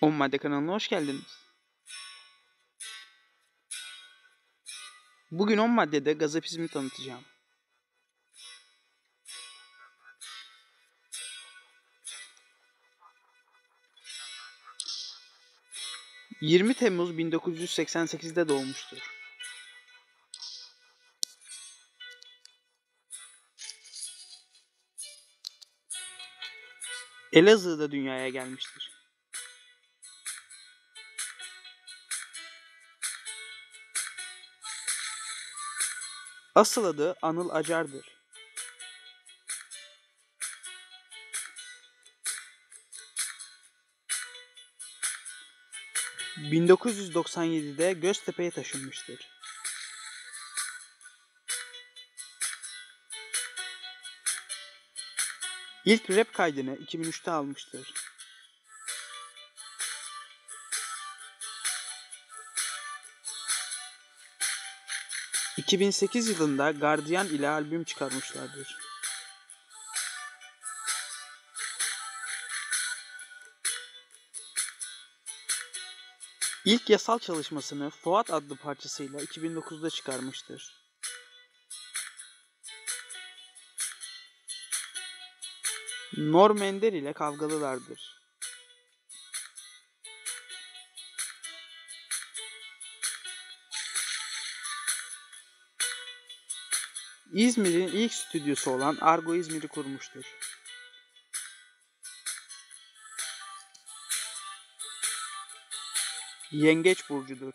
10 Madde kanalına hoş geldiniz. Bugün 10 maddede gazapizmi tanıtacağım. ...20 Temmuz 1988'de doğmuştur. Elazığ'da dünyaya gelmiştir. Asıl adı Anıl Acar'dır. ...1997'de Göztepe'ye taşınmıştır. İlk rap kaydını 2003'te almıştır. ...2008 yılında Guardian ile albüm çıkarmışlardır. İlk yasal çalışmasını Fuat adlı parçasıyla 2009'da çıkarmıştır. Norm Ender ile kavgalılardır. İzmir'in ilk stüdyosu olan Argo İzmir'i kurmuştur. Yengeç burcudur.